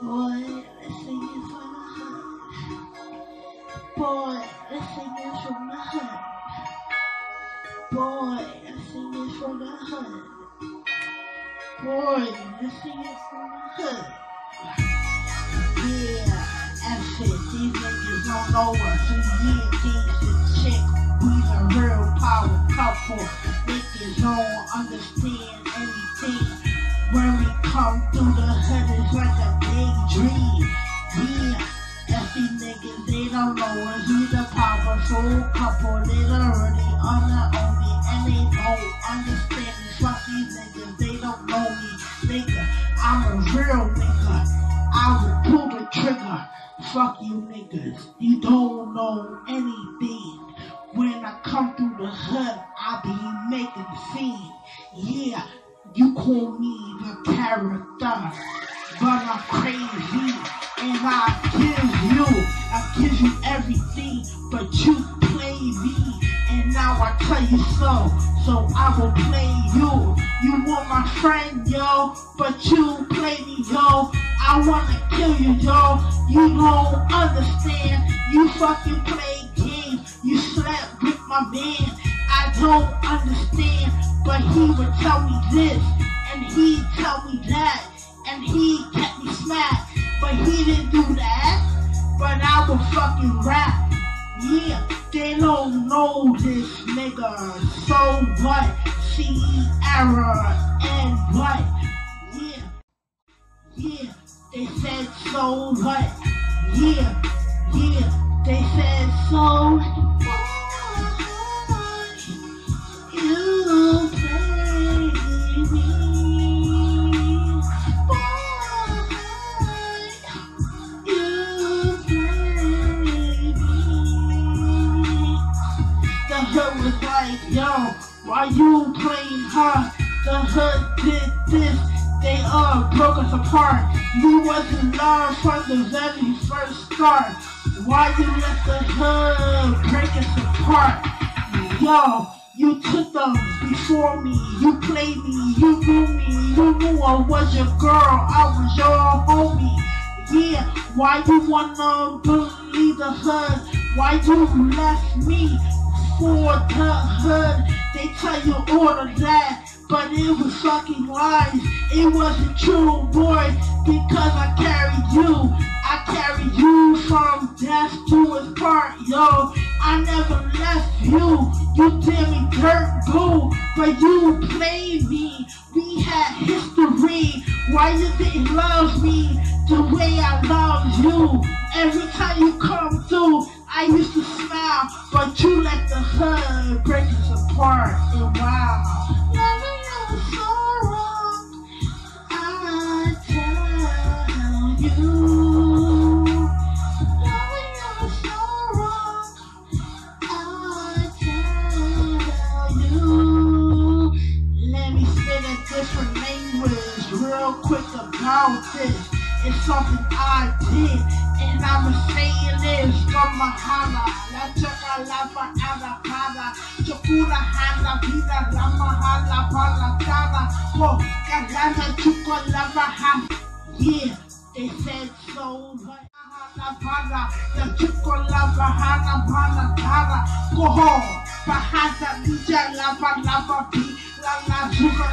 Boy, sing it from the hood. Boy, sing it from the hood. Boy, sing it from the hood. Boy, sing it from the hood. Yeah, that's it. These niggas don't know us. And yeah, things to check. We the real power couple. Yeah, that's these niggas, they don't know us. We the powerful couple. They already on the only, and they don't understand me. Fuck these niggas, they don't know me. Nigga, I'm a real nigga. I will pull the trigger. Fuck you niggas, you don't know anything. When I come through the hood, I be making scene. Yeah, you call me the character, but I'm crazy. And I give you, I give you everything, but you play me. And now I tell you so, so I will play you. You were my friend, yo, but you play me, yo. I wanna kill you, yo. You don't understand. You fucking play games. You slept with my man. I don't understand, but he would tell me this, and he tell me that, and he kept me smacked, but he didn't do that. But I will fucking rap. Yeah, they don't know this nigga. So what? See error and what? Yeah, yeah. They said so what? Yeah, yeah. They said so. Yo, why you playing hard? The hood did this, they all broke us apart. You wasn't love from the very first start. Why you let the hood break us apart? Yo, you took them before me, you played me, you knew me, you knew I was your girl, I was your homie. Yeah, why you wanna believe the hood? Why you left me for hood? They tell you all of that, but it was fucking lies. It wasn't true, boy, because I carried you. I carried you from death to his part, yo. I never left you. You did me dirt, boo, but you played me. We had history. Why you didn't love me the way I loved you? Every time you come through, I used to smile, but you let the hood break us apart. And wow, you is so wrong. I tell you, so wrong. I tell you. Let me spit a different language real quick about this. It's something I did, and I'ma say this from. La choca la para para, chocura hala vida la mahala para tada. Ko kalana chuko la maha. Yeah, they said so. But para, la chuko la mahala para tada. Go home, bahasa bija la pa la pa pi, la la chuko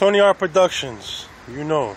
Tony Yard Productions, you know.